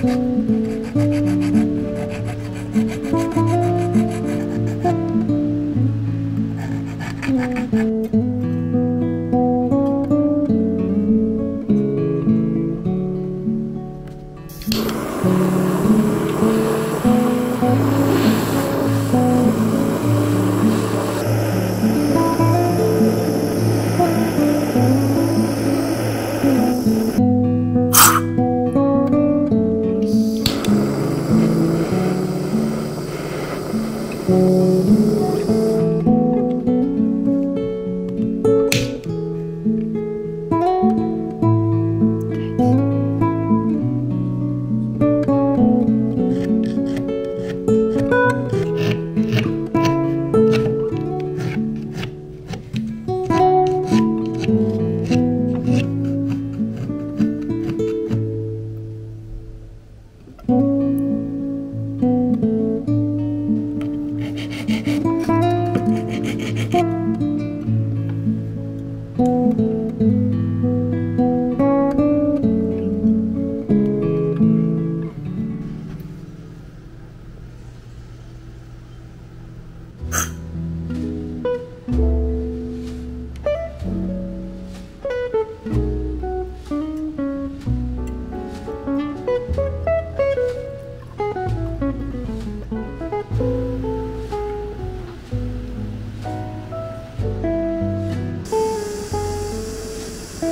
Thank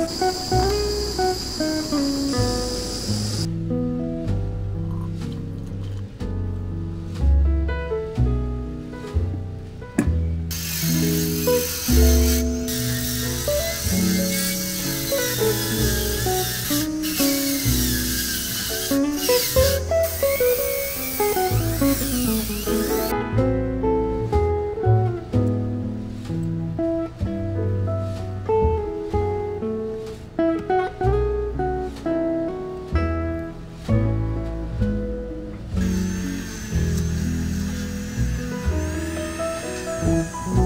Música Música